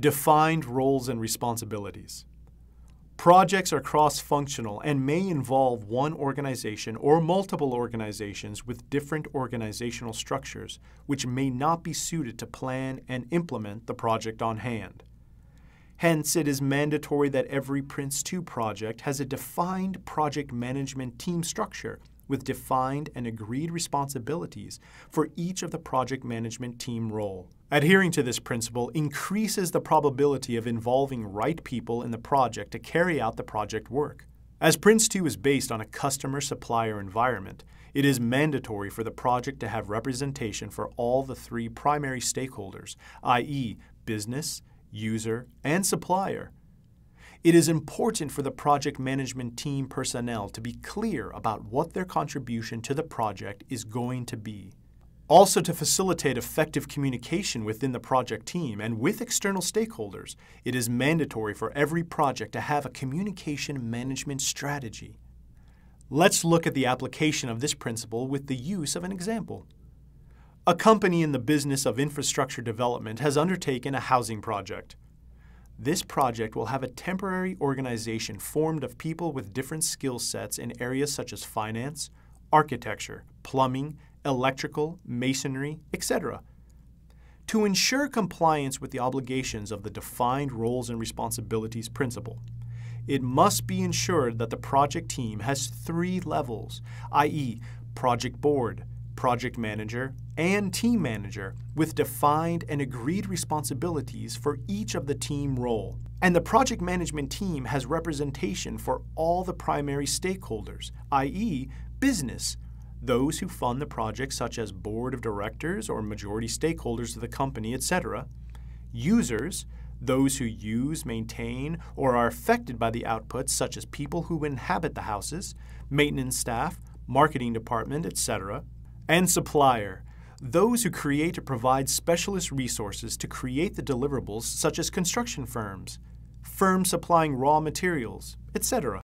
Defined roles and responsibilities. Projects are cross-functional and may involve one organization or multiple organizations with different organizational structures, which may not be suited to plan and implement the project on hand. Hence, it is mandatory that every Prince2 project has a defined project management team structure with defined and agreed responsibilities for each of the project management team role. Adhering to this principle increases the probability of involving right people in the project to carry out the project work. As Prince2 is based on a customer-supplier environment, it is mandatory for the project to have representation for all the three primary stakeholders, i.e. business, user, and supplier. It is important for the project management team personnel to be clear about what their contribution to the project is going to be. Also, to facilitate effective communication within the project team and with external stakeholders, it is mandatory for every project to have a communication management strategy. Let's look at the application of this principle with the use of an example. A company in the business of infrastructure development has undertaken a housing project. This project will have a temporary organization formed of people with different skill sets in areas such as finance, architecture, plumbing, electrical, masonry, etc. To ensure compliance with the obligations of the defined roles and responsibilities principle, it must be ensured that the project team has three levels, i.e. project board, project manager, and team manager with defined and agreed responsibilities for each of the team role. And the project management team has representation for all the primary stakeholders, i.e. business, those who fund the project such as board of directors or majority stakeholders of the company, etc., users, those who use, maintain, or are affected by the outputs such as people who inhabit the houses, maintenance staff, marketing department, etc., and supplier, those who create or provide specialist resources to create the deliverables such as construction firms, firms supplying raw materials, etc.